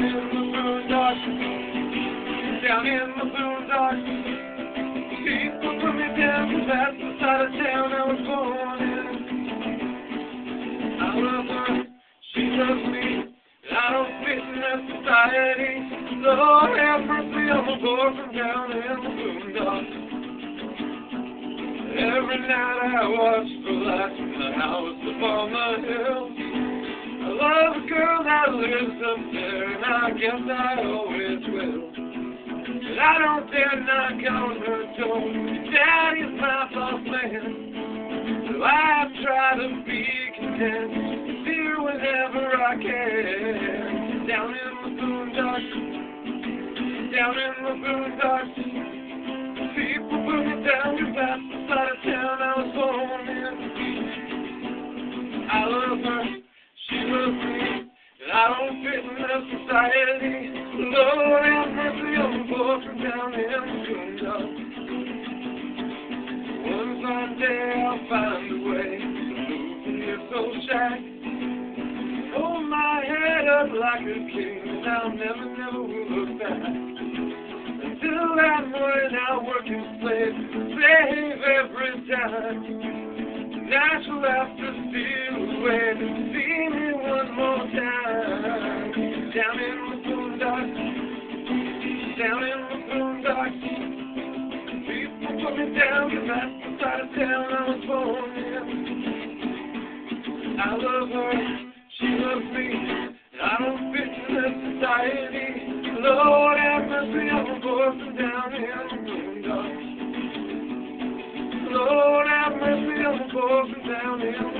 down in the down in the me down, the side of town I was born in. I her, she loves me, I don't fit in that society. Have from down in the. Every night I watch the lights from the house upon the hill. Love a girl that lives up there, and I guess I always will. But I don't dare knock on her door. Daddy's my boss man. So I try to be content, see her whenever I can. Down in the boondocks, down in the boondocks. Don't in society. Lord have mercy on the boy from down in. One day I'll find a way to shack. Hold my head up like a king, I'll never, never look back. Until that morning I'll save every time. Natural to steal down in the. People put me that's the of town I was born in. I love her, she loves me, I don't fit in that society. Lord have mercy, I'm a boy from down in the. Lord have mercy, I'm a boy from down in the.